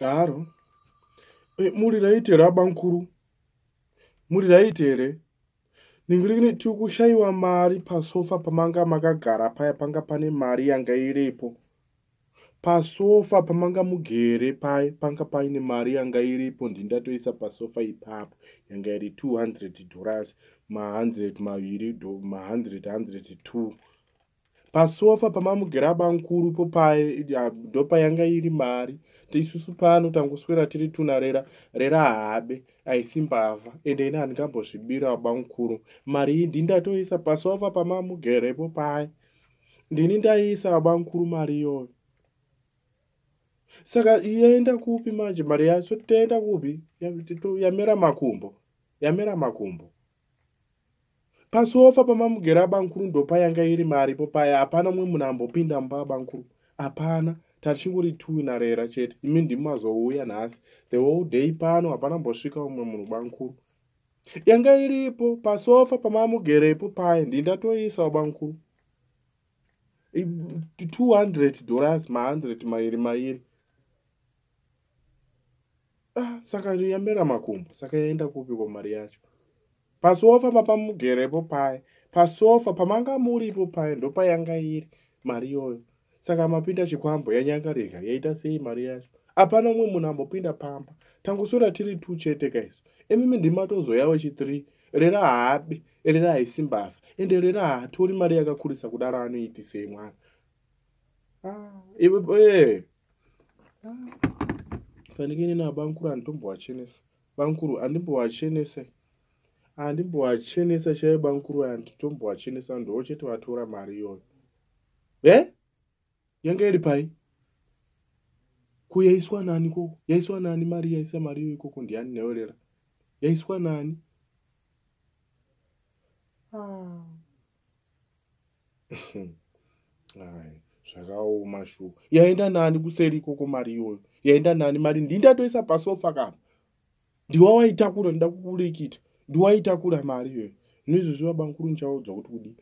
haro e, muri raiti here abankuru muri raiti here? Ningirikine tiri kushayiwa mari pasofa pamanga makagara paya panga pane mari yanga iripo. Pasofa pamanga mugere paya panga paine mari yanga iripo ndindatoisa pasofa ipapo. Yanga iri 200 dollars ma100 maviri ma100 100 2 pasofa pamamugera abankuru po paya ndopayanga iri mari isusu pano tangoswera tiri tuna rera rera habe aisi mbavha ende ine handingambozvibira abankuru mari iyi ndindatoisa pasofa pamamugerepo paya ndini ndaiisa abankuru mari iyoyo. Saka yaenda kupi manje? Mari yacho taenda kupi? Yamera makumbo. Yamera makumbo. Pasofa pamamugera abankuru ndopayanga iri maripo paya hapana mumwe munhu ambopinda mumba abankuru hapana tachingori tuina rera chete. Imi ndimazouya nhasi. The whole day pano hapana mbosvika umwe munhu bankuru. Yanga iripo pasofa pamamugerepo paya ndindatoisa bankuru. 200 dollars ma100 mairi mairi. Ah, saka yamera makumbo saka yaenda kupiko mari yacho. Pasofa papamugerepo paya pasofa pamanga muripo paya ndopayanga iri mari iyoyo saka mapinda chikwambo yanyangarika yaita sei mari yacho? Hapana umwe munhu ambopinda pamba. Tangosora tiri t chete kaiso emimi ndimatozoyawo chithree rera habe rera haisimbavha ende rera haatori mari yakakurisa kudaro anoitisei mwana. Fanikini na bankuru handitomboachenesa bankuru handimbowachenesa handimbowachenesa chaive bankuru handitomboachenesa ndoo chete vatora mari iyoyo e eh? Yanga iri pai? Kuyaiswa nani koko yaiswa nani mari yaisa mari iyo ikoko? Ndiani nheorera yaiswa nani? Ah. zvakaoma shuwa yaenda nani kuseri ikoko mari iyoyo yaenda nani mari ndindatoisa pasofa kapa. Ndiwa waitakura ndida kukurekita ndiwaitakura mari iyoyo. Noizvozvi vabankuru nichaudzwa kuti kudii